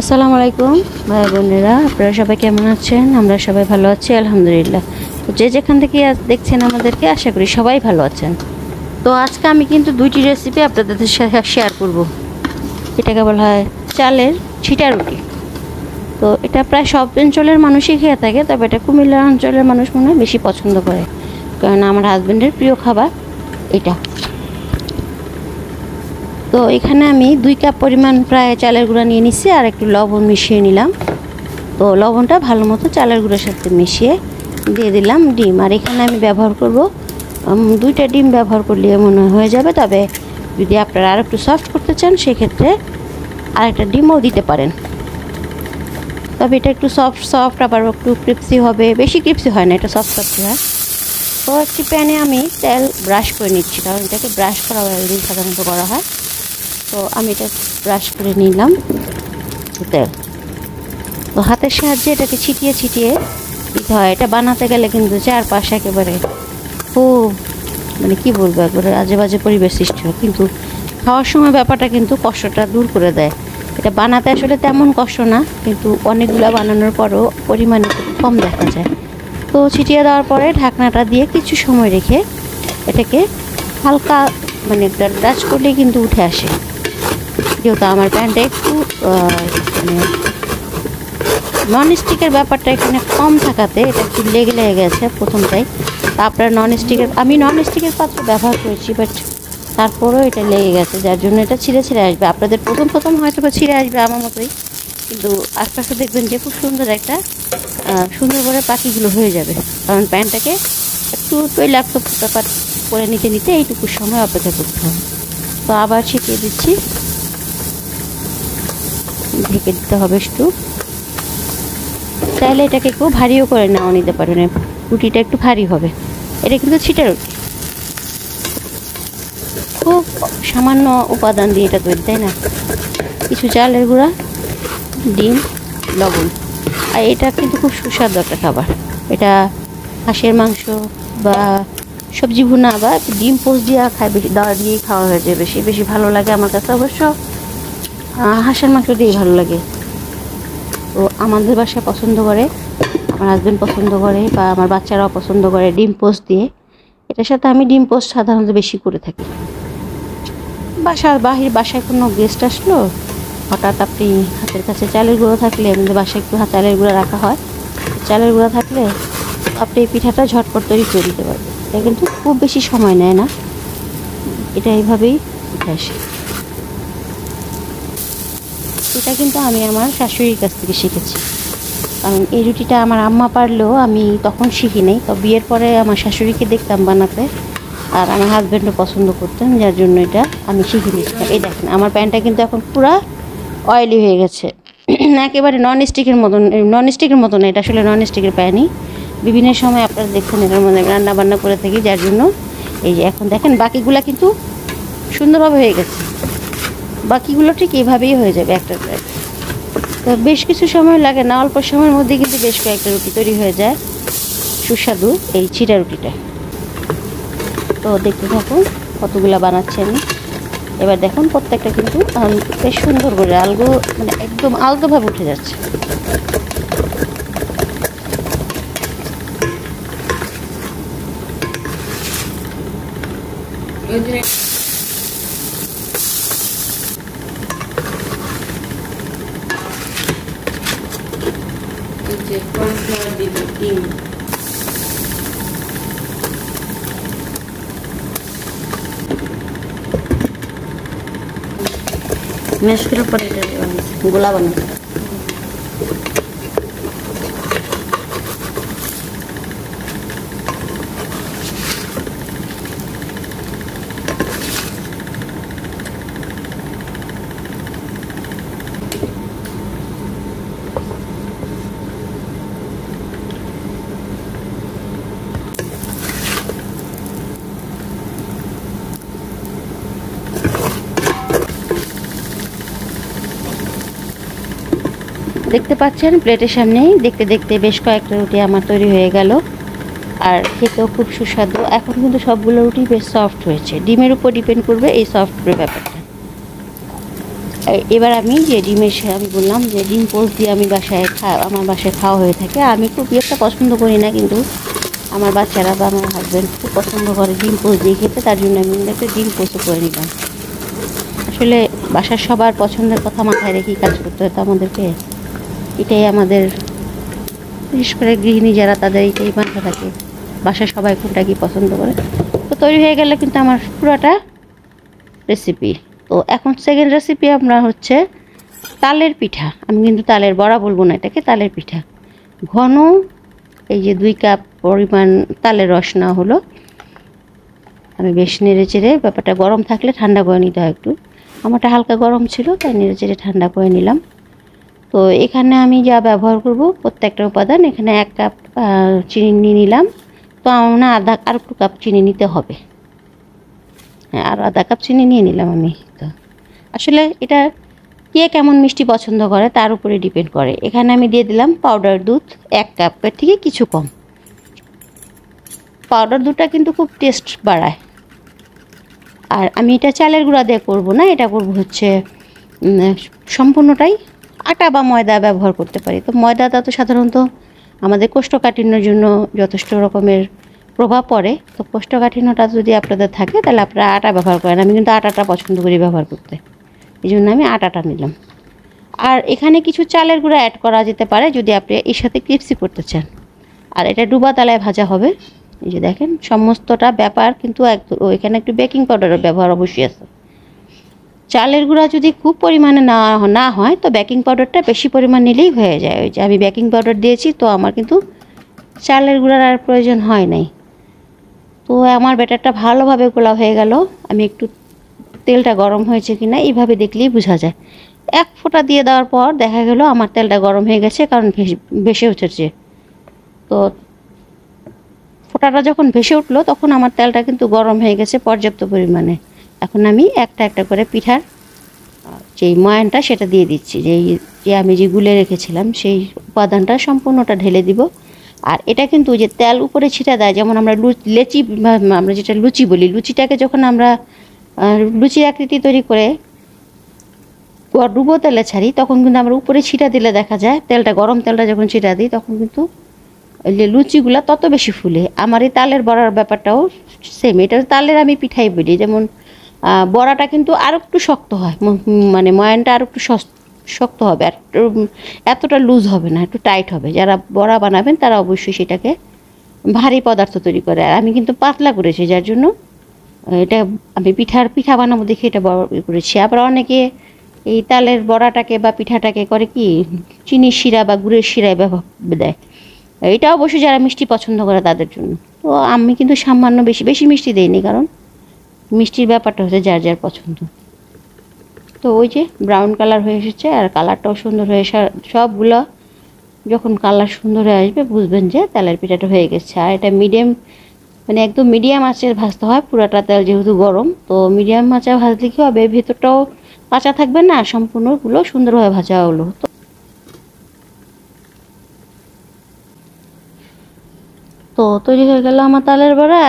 আসসালামু আলাইকুম, ভাই বোনেরা, আপনারা সবাই কেমন আছেন? আমরা সবাই ভালো আছি, আলহামদুলিল্লাহ। তো যে যেখান থেকে দেখছেন আমাদেরকে, আশা করি সবাই ভালো আছেন। তো আজকে আমি কিন্তু দুইটি রেসিপি আপনাদের সাথে শেয়ার করব। এটাকে বলা হয় চালের ছিটা রুটি। তো এটা প্রায় সব অঞ্চলের মানুষই খেয়ে থাকে, তবে এটা কুমিল্লা অঞ্চলের মানুষ মনে হয় বেশি পছন্দ করে। কারণ আমার হাজব্যান্ডের প্রিয় খাবার এটা। তো এখানে আমি দুই কাপ পরিমাণ প্রায় চালের গুঁড়া নিয়ে নিচ্ছি আর একটু লবণ মিশিয়ে নিলাম। তো লবণটা ভালো মতো চালের গুঁড়োর সাথে মিশিয়ে দিয়ে দিলাম ডিম। আর এখানে আমি ব্যবহার করব দুইটা ডিম ব্যবহার করলে মনে হয়ে যাবে। তবে যদি আপনারা আর একটু সফট করতে চান, সেক্ষেত্রে আরেকটা ডিমও দিতে পারেন। তবে এটা একটু সফট সফট আবার একটু ক্রিপসি হবে। বেশি ক্রিপসি হয় না, এটা সফট সফট হয়। তো একটি প্যানে আমি তেল ব্রাশ করে নিচ্ছি, কারণ এটাকে ব্রাশ করা হেলদি সাধারণত করা হয়। তো আমি এটা ব্রাশ করে নিলাম। তো হাতের সাহায্যে এটাকে ছিটিয়ে ছিটিয়ে দিতে হয়। এটা বানাতে গেলে কিন্তু চারপাশ একেবারে খুব মানে কি বলব, একবারে আজে বাজে পরিবেশ সৃষ্টি হয়। কিন্তু খাওয়ার সময় ব্যাপারটা কিন্তু কষ্টটা দূর করে দেয়। এটা বানাতে আসলে তেমন কষ্ট না, কিন্তু অনেকগুলো বানানোর পরও পরিমাণে কম দেখা যায়। তো ছিটিয়ে দেওয়ার পরে ঢাকনাটা দিয়ে কিছু সময় রেখে এটাকে হালকা মানে টাচ করলেই কিন্তু উঠে আসে। যেহেতু আমার প্যান্টটা একটু মানে নন স্টিকের ব্যাপারটা এখানে কম থাকাতে এটা একটু লেগে লেগে গেছে প্রথমটাই। তা আপনার নন স্টিকের আমি নন স্টিকের পাত্র ব্যবহার করেছি বাট তারপরেও এটা লেগে গেছে, যার জন্য এটা ছিঁড়ে ছিঁড়ে আসবে। আপনাদের প্রথম প্রথম হয়তো বা ছিঁড়ে আসবে আমার মতোই, কিন্তু আস্তে আস্তে দেখবেন যে খুব সুন্দর একটা সুন্দর করে পাখিগুলো হয়ে যাবে। কারণ প্যান্টটাকে একটু তৈলাক্ত ব্যাপার করে নিতে নিতে এইটুকু সময় অপেক্ষা করতে হবে। তো আবার ছিটিয়ে দিচ্ছি। ঢেকে দিতে হবে একটু। চাইলে এটাকে একটু ভারীও করে নেওয়া নিতে পারেন রুটিটা একটু ভারী হবে। এটা কিন্তু ছিটা রুটি। খুব সামান্য উপাদান দিয়ে এটা তৈরি, তাই না? কিছু চালের গুঁড়া, ডিম, লবণ। আর এটা কিন্তু খুব সুস্বাদু একটা খাবার। এটা হাঁসের মাংস বা সবজি ভুনা বা ডিম পোস্ট দিয়ে খায় বেশি দাওয়া দিয়েই খাওয়া হয়ে যায় বেশি বেশি ভালো লাগে আমার কাছে অবশ্য। হাঁসের মাংস দিয়েই ভালো লাগে। তো আমাদের বাসায় পছন্দ করে, আমার হাজব্যান্ড পছন্দ করে বা আমার বাচ্চারাও পছন্দ করে ডিম পোস্ট দিয়ে। এটার সাথে আমি ডিম পোস্ট সাধারণত বেশি করে থাকি। বাসার বাহির বাসায় কোনো গেস্ট আসলো, হঠাৎ আপনি হাতের কাছে চালের গুঁড়ো থাকলে আমাদের বাসায় একটু চালের গুঁড়ো রাখা হয়। চালের গুঁড়ো থাকলে আপনি এই পিঠাটা ঝটপট তৈরি করে দিতে পারবেন। এটা কিন্তু খুব বেশি সময় নেয় না। এটা এইভাবেই উঠে আসে। এটা কিন্তু আমি আমার শাশুড়ির কাছ থেকে শিখেছি। কারণ এই রুটিটা আমার আম্মা পারলেও আমি তখন শিখি নাই। তো বিয়ের পরে আমার শাশুড়িকে দেখতাম বানাতে আর আমার হাজব্যান্ডও পছন্দ করতেন, যার জন্য এটা আমি শিখে নিয়েছিলাম। এই দেখেন, আমার প্যান্টটা কিন্তু এখন পুরা অয়েলি হয়ে গেছে। একেবারে নন স্টিকের মতন নন স্টিকের মতন এটা আসলে নন স্টিকের প্যানই বিভিন্ন সময় আপনারা দেখছেন এটার মধ্যে রান্না বান্না করে থাকি, যার জন্য এই যে এখন দেখেন বাকিগুলা কিন্তু সুন্দরভাবে হয়ে গেছে। বাকিগুলো ঠিক এভাবেই হয়ে যাবে একটা তো বেশ কিছু সময় লাগে না, অল্প সময়ের মধ্যে কিন্তু বেশ কয়েকটা রুটি তৈরি হয়ে যায়। সুস্বাদু এই চিটা রুটিটা। তো দেখতে থাকুন কতগুলো বানাচ্ছি আমি। এবার দেখুন প্রত্যেকটা কিন্তু বেশ সুন্দর করে আলগো মানে একদম আলগোভাবে উঠে যাচ্ছে। ম্যাশ করার পরে এটা বানাচ্ছি, দেখতে পাচ্ছেন, প্লেটের সামনেই। দেখতে দেখতে বেশ কয়েকটা রুটি আমার তৈরি হয়ে গেল। আর খেতেও খুব সুস্বাদু। এখন কিন্তু সবগুলো রুটি বেশ সফট হয়েছে ডিমের উপর ডিপেন্ড করবে এই সফট ব্যাপারটা। এবার আমি যে ডিমের সা- আমি বললাম যে ডিম পোস্ট দিয়ে আমি বাসায় খা আমার বাসায় খাওয়া হয়ে থাকে। আমি খুব একটা পছন্দ করি না, কিন্তু আমার বাচ্চারা বা আমার হাজব্যান্ড খুব পছন্দ করে ডিম পোস্ট দিয়ে খেতে। তার জন্য আমি একটা ডিম পোস্টও করে নিলাম। আসলে বাসার সবার পছন্দের কথা মাথায় রেখেই কাজ করতে হয়, তো আমাদেরকে এটাই আমাদের, বিশেষ করে গৃহিণী যারা তাদের এইটাই মাথা থাকে। বাসায় সবাই কোনটা কি পছন্দ করে। তো তৈরি হয়ে গেলে কিন্তু আমার পুরোটা রেসিপি তো এখন সেকেন্ড রেসিপি আমরা হচ্ছে তালের পিঠা। আমি কিন্তু তালের বড়া বলব না এটাকে, তালের পিঠা। ঘন এই যে দুই কাপ পরিমাণ তালের রস না হলো। আমি বেশ নেড়ে চেড়ে, ব্যাপারটা গরম থাকলে ঠান্ডা করে নিতে হয় একটু। আমারটা হালকা গরম ছিল, তাই নেড়ে চেড়ে ঠান্ডা করে নিলাম। তো এখানে আমি যা ব্যবহার করব, প্রত্যেকটা উপাদান এখানে এক কাপ চিনি নিয়ে নিলাম। তো আমার আধা, আর একটু কাপ চিনি নিতে হবে। হ্যাঁ আর আধা কাপ চিনি নিয়ে নিলাম আমি। তো আসলে এটা কে কেমন মিষ্টি পছন্দ করে তার উপরে ডিপেন্ড করে। এখানে আমি দিয়ে দিলাম পাউডার দুধ, এক কাপের থেকে কিছু কম। পাউডার দুধটা কিন্তু খুব টেস্ট বাড়ায়। আর আমি এটা চালের গুঁড়া দিয়ে করব না, এটা করব হচ্ছে সম্পূর্ণটাই আটা বা ময়দা ব্যবহার করতে পারি। তো ময়দাটা তো সাধারণত আমাদের কোষ্ঠকাঠিন্যের জন্য যথেষ্ট রকমের প্রভাব পড়ে। তো কোষ্ঠকাঠিন্যটা যদি আপনাদের থাকে, তাহলে আপনারা আটা ব্যবহার করেন। আমি কিন্তু আটাটা পছন্দ করি ব্যবহার করতে। এই জন্য আমি আটাটা নিলাম। আর এখানে কিছু চালের গুঁড়া অ্যাড করা যেতে পারে, যদি আপনি এর সাথে ক্রিপসি করতে চান। আর এটা ডুবা তালায় ভাজা হবে। এই যে দেখেন, সমস্তটা ব্যাপার কিন্তু এখানে একটু বেকিং পাউডারের ব্যবহার অবশ্যই আছে। চালের গুঁড়া যদি খুব পরিমাণে না না হয়, তো বেকিং পাউডারটা বেশি পরিমাণ নিলেই হয়ে যায়। ওই যে আমি বেকিং পাউডার দিয়েছি, তো আমার কিন্তু চালের গুঁড়ার আর প্রয়োজন হয় নাই। তো আমার ব্যাটারটা ভালোভাবে গোলা হয়ে গেল। আমি একটু তেলটা গরম হয়েছে কি না এইভাবে দেখলেই বোঝা যায়। এক ফোঁটা দিয়ে দেওয়ার পর দেখা গেল আমার তেলটা গরম হয়ে গেছে, কারণ ভেসে- উঠেছে। তো ফোঁটাটা যখন ভেসে উঠল, তখন আমার তেলটা কিন্তু গরম হয়ে গেছে পর্যাপ্ত পরিমাণে। এখন আমি একটা একটা করে পিঠার যেই ময়ানটা সেটা দিয়ে দিচ্ছি। যেই, যে আমি যে গুলে রেখেছিলাম, সেই উপাদানটা সম্পূর্ণটা ঢেলে দিব। আর এটা কিন্তু যে তেল উপরে ছিটা দেয়, যেমন আমরা লেচি আমরা যেটা লুচি বলি, লুচিটাকে যখন আমরা লুচি আকৃতি তৈরি করে ডুবো তেলে ছাড়ি, তখন কিন্তু আমরা উপরে ছিটা দিলে দেখা যায়, তেলটা, গরম তেলটা যখন ছিটা দিই, তখন কিন্তু লুচিগুলা তত বেশি ফুলে। আমার এই তালের বড়ার ব্যাপারটাও সেম এটা তালের আমি পিঠাই বলি। যেমন বড়াটা কিন্তু আর একটু শক্ত হয়। মানে ময়ানটা আর একটু শক্ত হবে আর এতটা লুজ হবে না, একটু টাইট হবে। যারা বড়া বানাবেন তারা অবশ্যই সেটাকে ভারী পদার্থ তৈরি করে। আর আমি কিন্তু পাতলা করেছি, যার জন্য এটা আমি পিঠার, পিঠা বানাবো দেখে এটা বড় করেছি। আবার অনেকে এই তালের বড়াটাকে বা পিঠাটাকে করে কি, চিনির শিরা বা গুড়ের শিরায় ব্যবহার দেয়। এটা অবশ্যই যারা মিষ্টি পছন্দ করে তাদের জন্য। তো আমি কিন্তু সামান্য বেশি বেশি মিষ্টি দেইনি কারণ মিষ্টির ব্যাপারটা হচ্ছে যার যার পছন্দ। তো ওই যে ব্রাউন কালার হয়ে এসেছে আর কালারটাও সুন্দর হয়ে সবগুলো যখন কালার সুন্দর হয়ে আসবে বুঝবেন যে তেলের পিঠাটা হয়ে গেছে। আর এটা মিডিয়াম মানে একদম মিডিয়াম আঁচে ভাজতে হয়, পুরাটা তেল যেহেতু গরম, তো মিডিয়াম আঁচে ভাজলে কী হবে? ভেতরটাও কাঁচা থাকবে না সম্পূর্ণগুলো সুন্দরভাবে ভাজা হলো। তো তো তৈরি হয়ে গেল আমার তালের বড়া।